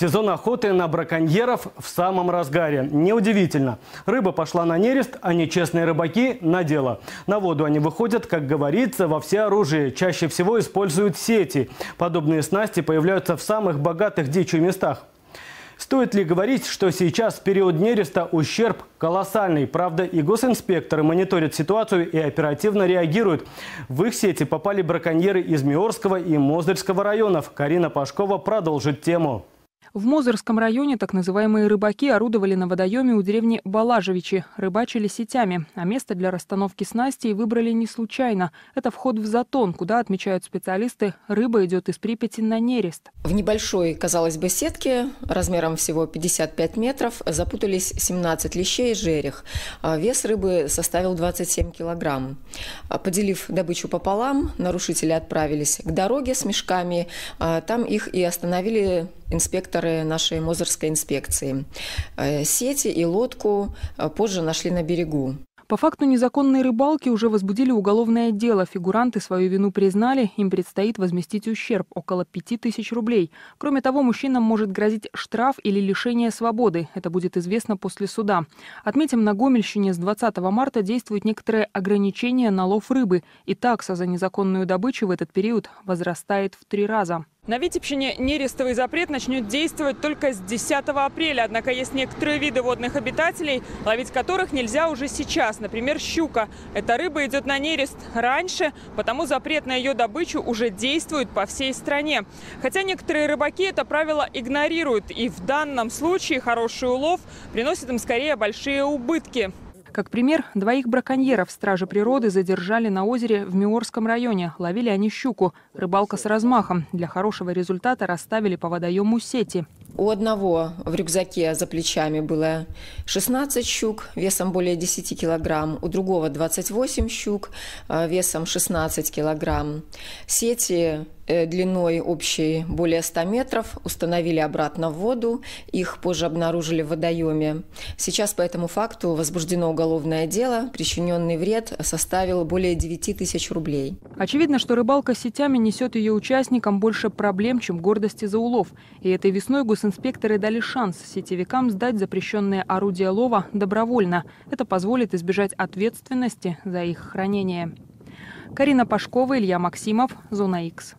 Сезон охоты на браконьеров в самом разгаре. Неудивительно. Рыба пошла на нерест, а нечестные рыбаки – на дело. На воду они выходят, как говорится, во все оружие. Чаще всего используют сети. Подобные снасти появляются в самых богатых дичью местах. Стоит ли говорить, что сейчас в период нереста ущерб колоссальный? Правда, и госинспекторы мониторят ситуацию и оперативно реагируют. В их сети попали браконьеры из Миорского и Мозырского районов. Карина Пашкова продолжит тему. В Мозырском районе так называемые рыбаки орудовали на водоеме у деревни Балажевичи, рыбачили сетями, а место для расстановки снастей выбрали не случайно. Это вход в затон, куда, отмечают специалисты, рыба идет из Припяти на нерест. В небольшой, казалось бы, сетке размером всего 55 метров запутались 17 лещей и жерех. А вес рыбы составил 27 килограмм. А поделив добычу пополам, нарушители отправились к дороге с мешками. А там их и остановили инспекторы нашей Мозырской инспекции. Э, сети и лодку э, позже нашли на берегу. По факту незаконной рыбалки уже возбудили уголовное дело. Фигуранты свою вину признали. Им предстоит возместить ущерб – около 5000 рублей. Кроме того, мужчинам может грозить штраф или лишение свободы. Это будет известно после суда. Отметим, на Гомельщине с 20 марта действуют некоторые ограничения на лов рыбы. И такса за незаконную добычу в этот период возрастает в три раза. На Витебщине нерестовый запрет начнет действовать только с 10 апреля. Однако есть некоторые виды водных обитателей, ловить которых нельзя уже сейчас. Например, щука. Эта рыба идет на нерест раньше, потому запрет на ее добычу уже действует по всей стране. Хотя некоторые рыбаки это правило игнорируют. И в данном случае хороший улов приносит им скорее большие убытки. Как пример, двоих браконьеров стражи природы задержали на озере в Миорском районе. Ловили они щуку. Рыбалка с размахом. Для хорошего результата расставили по водоему сети. У одного в рюкзаке за плечами было 16 щук весом более 10 килограмм, у другого 28 щук э, весом 16 килограмм. Сети длиной общей более 100 метров установили обратно в воду, их позже обнаружили в водоеме. Сейчас по этому факту возбуждено уголовное дело, причиненный вред составил более 9 тысяч рублей. Очевидно, что рыбалка сетями несет ее участникам больше проблем, чем гордости за улов. И этой весной гос госинспекторы дали шанс сетевикам сдать запрещенные орудия лова добровольно. Это позволит избежать ответственности за их хранение. Карина Пашкова, Илья Максимов, Зона X.